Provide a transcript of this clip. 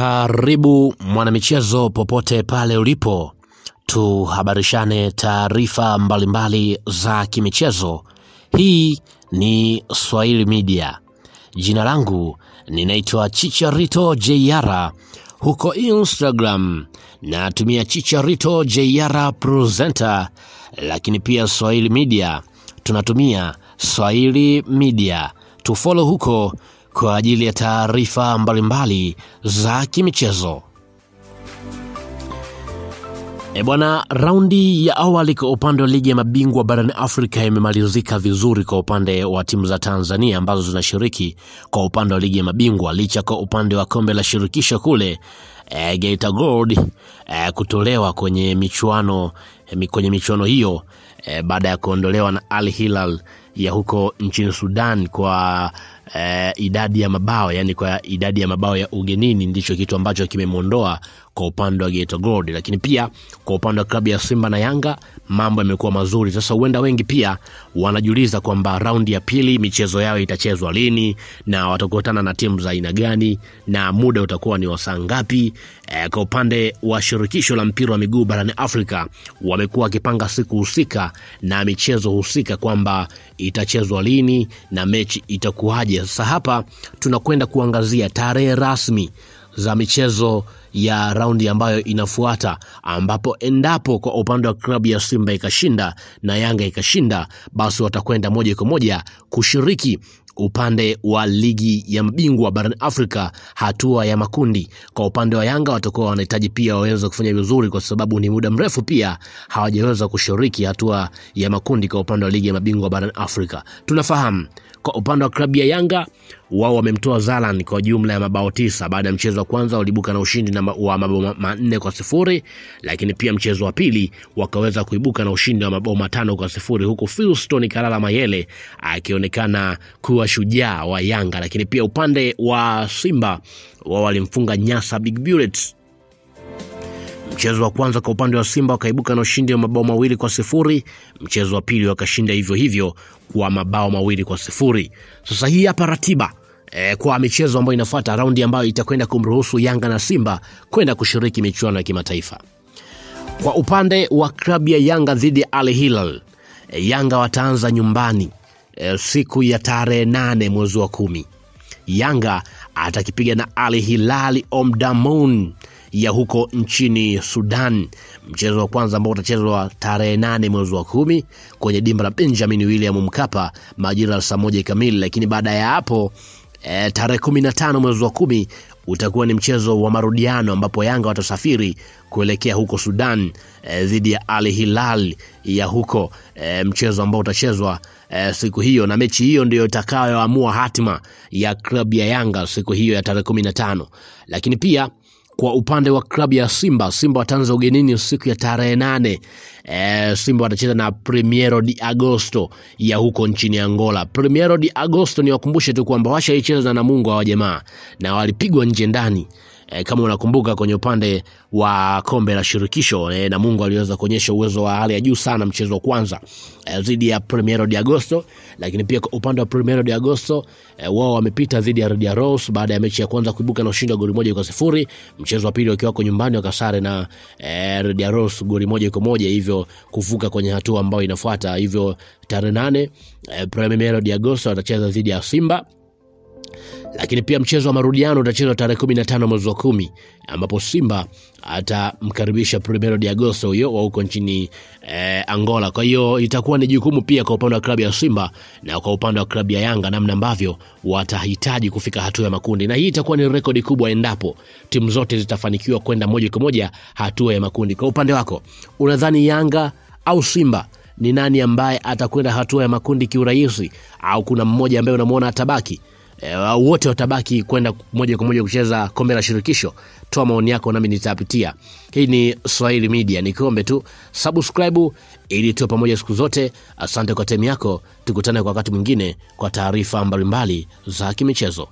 Karibu mwanamichezo, popote pale ulipo, tuhabarishane taarifa mbalimbali za kimichezo. Hii ni Swahili Media. Jina langu ninaitwa Chicharito jr huko Instagram natumia Chicharito JR presenter, lakini pia Swahili Media tunatumia Swahili Media. tufolo huko kwa ajili ya taarifa mbalimbali za kimichezo. E bwana, raundi ya awali kwa upande wa ligi ya mabingwa barani Afrika imemalizika vizuri kwa upande wa timu za Tanzania ambazo zinashiriki kwa upande wa ligi ya mabingwa, licha kwa upande wa kombe la shirikisho kule e, Geita Gold e, kutolewa kwenye michuano e, kwenye michuano hiyo e, baada ya kuondolewa na Al Hilal ya huko nchini Sudan kwa e, idadi ya mabao yani kwa idadi ya mabao ya ugenini ndicho kitu ambacho kimemwondoa kwa upande wa Geita Gold, lakini pia kwa upande wa klabu ya Simba na Yanga mambo yamekuwa mazuri. Sasa huenda wengi pia wanajiuliza kwamba raundi ya pili michezo yao itachezwa lini na watakutana na timu za aina gani na muda utakuwa ni wa saa ngapi? E, kwa upande wa shirikisho la mpira wa miguu barani Afrika wamekuwa wakipanga siku husika na michezo husika kwamba itachezwa lini na mechi itakuwaje. Sasa hapa tunakwenda kuangazia tarehe rasmi za michezo ya raundi ambayo inafuata, ambapo endapo kwa upande wa klabu ya Simba ikashinda na Yanga ikashinda, basi watakwenda moja kwa moja kushiriki upande wa ligi ya mabingwa barani Afrika hatua ya makundi. Kwa upande wa Yanga watakuwa wanahitaji pia waweze kufanya vizuri, kwa sababu ni muda mrefu pia hawajaweza kushiriki hatua ya makundi kwa upande wa ligi ya mabingwa barani Afrika. Tunafahamu kwa upande wa klabu ya Yanga wao wamemtoa Zalan kwa jumla ya mabao tisa. Baada ya mchezo wa kwanza waliibuka na ushindi na wa mabao manne kwa sifuri, lakini pia mchezo wa pili wakaweza kuibuka na ushindi wa mabao matano kwa sifuri, huku Filston Kalala Mayele akionekana kuwa shujaa wa Yanga. Lakini pia upande wa Simba wao walimfunga Nyasa Big Bullets Mchezo wa kwanza kwa upande wa Simba wakaibuka na ushindi wa mabao mawili kwa sifuri. Mchezo wa pili wakashinda hivyo hivyo kwa mabao mawili kwa sifuri. Sasa hii hapa ratiba e, kwa michezo ambayo inafuata, raundi ambayo itakwenda kumruhusu Yanga na Simba kwenda kushiriki michuano ya kimataifa. Kwa upande wa klabu ya Yanga dhidi ya Al Hilal e, Yanga wataanza nyumbani e, siku ya tarehe nane mwezi wa kumi. Yanga atakipiga na Al Hilali Omdurman ya huko nchini Sudan. Mchezo wa kwanza ambao utachezwa tarehe nane mwezi wa kumi kwenye dimba la Benjamin William Mkapa majira ya saa moja kamili, lakini baada ya hapo e, tarehe kumi na tano mwezi wa kumi utakuwa ni mchezo wa marudiano ambapo Yanga watasafiri kuelekea huko Sudan e, dhidi ya Al Hilal ya huko e, mchezo ambao utachezwa e, siku hiyo, na mechi hiyo ndio itakayoamua hatima ya klabu ya Yanga siku hiyo ya tarehe kumi na tano. Lakini pia kwa upande wa klabu ya Simba, Simba wataanza ugenini siku ya tarehe nane. E, Simba watacheza na Premiero de Agosto ya huko nchini Angola. Premiero de Agosto, ni wakumbushe tu kwamba washaicheza na Namungo wa jamaa na walipigwa nje ndani. E, kama unakumbuka kwenye upande wa kombe la shirikisho e, na mungu aliweza kuonyesha uwezo wa hali ya juu sana mchezo wa kwanza dhidi e, ya Primeiro de Agosto, lakini pia kwa upande wa Primeiro de Agosto e, wao wamepita dhidi ya Red Arrows baada ya mechi ya kwanza kuibuka na ushindi wa goli moja kwa sifuri. Mchezo wa pili wakiwa kwa nyumbani wakasare na e, Red Arrows goli moja kwa moja, hivyo kuvuka kwenye hatua ambayo inafuata. Hivyo tarehe nane e, Primeiro de Agosto watacheza dhidi ya Simba lakini pia mchezo wa marudiano utachezwa tarehe kumi na tano mwezi wa kumi ambapo Simba atamkaribisha Primero de Agosto huyo wa huko nchini eh, Angola. Kwa hiyo itakuwa ni jukumu pia kwa upande wa klabu ya Simba na kwa upande wa klabu ya Yanga namna ambavyo watahitaji kufika hatua ya makundi, na hii itakuwa ni rekodi kubwa endapo timu zote zitafanikiwa kwenda moja kwa moja hatua ya makundi. Kwa upande wako, unadhani Yanga au Simba ni nani ambaye atakwenda hatua ya makundi kiurahisi, au kuna mmoja ambaye unamwona atabaki? E, wote watabaki kwenda moja kwa moja kucheza kombe la shirikisho? Toa maoni yako nami nitapitia. Hii ni Swahili Media, nikiombe tu subscribe ili tuwe pamoja siku zote. Asante kwa temu yako, tukutane kwa wakati mwingine kwa taarifa mbalimbali za kimichezo.